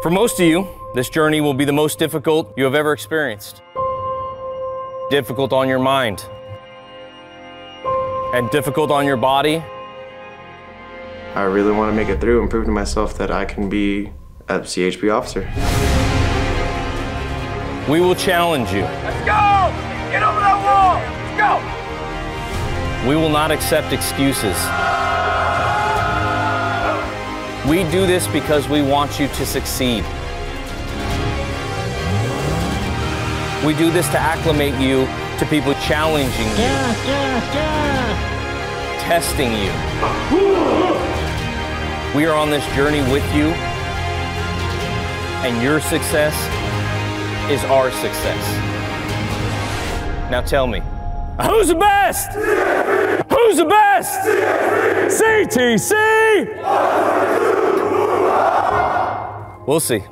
For most of you, this journey will be the most difficult you have ever experienced. Difficult on your mind, and difficult on your body. I really want to make it through and prove to myself that I can be a CHP officer. We will challenge you. Let's go! Get over that wall! Let's go! We will not accept excuses. We do this because we want you to succeed. We do this to acclimate you to people challenging you, testing you. We are on this journey with you, and your success is our success. Now tell me, who's the best? Who's the best? CTC! We'll see.